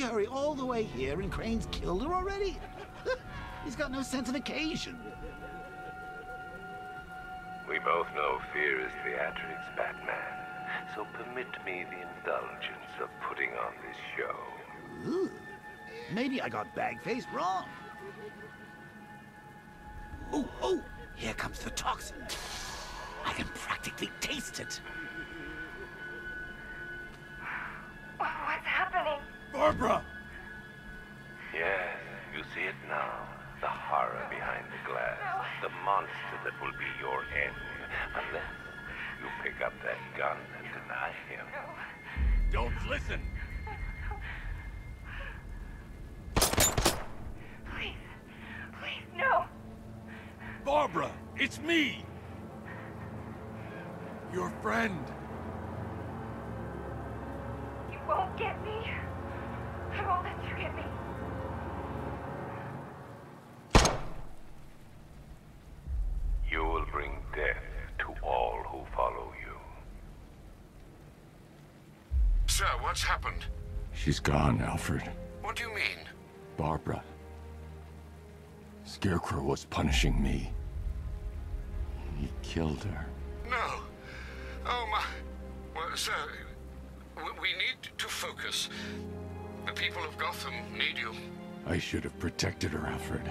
hurry all the way here and Crane's killed her already? He's got no sense of occasion. We both know fear is theatrics, Batman. So permit me the indulgence of putting on this show. Ooh. Maybe I got Bagface wrong. Oh, oh! Here comes the toxin. I can practically taste it. Barbara! Yes, you see it now. The horror behind the glass. The monster that will be your end. Unless you pick up that gun and deny him. Don't listen! Please. Please, no. Barbara, it's me! Your friend. Sir, what's happened? She's gone, Alfred. What do you mean? Barbara. Scarecrow was punishing me. He killed her. No. Oh, my... Well, sir, we need to focus. The people of Gotham need you. I should have protected her, Alfred.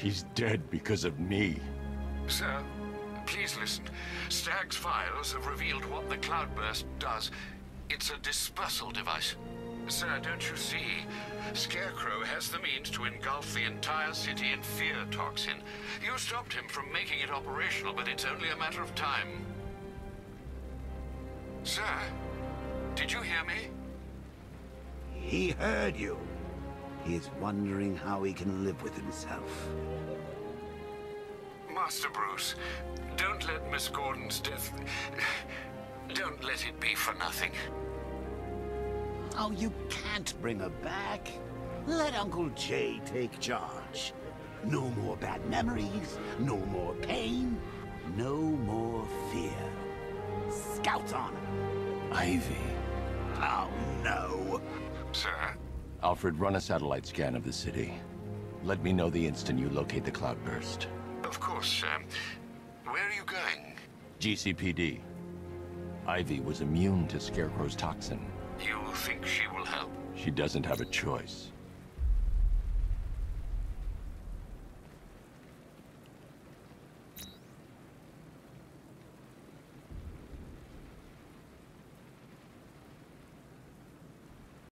She's dead because of me. Sir, please listen. Stagg's files have revealed what the Cloudburst does. It's a dispersal device. Sir, don't you see? Scarecrow has the means to engulf the entire city in fear toxin. You stopped him from making it operational, but it's only a matter of time. Sir, did you hear me? He heard you. He is wondering how he can live with himself. Master Bruce, don't let Miss Gordon's death... Don't let it be for nothing. Oh, you can't bring her back. Let Uncle Jay take charge. No more bad memories, no more pain, no more fear. Scout on her. Ivy. Oh, no. Sir? Alfred, run a satellite scan of the city. Let me know the instant you locate the cloudburst. Of course, um, where are you going? GCPD. Ivy was immune to Scarecrow's toxin. You think she will help? She doesn't have a choice.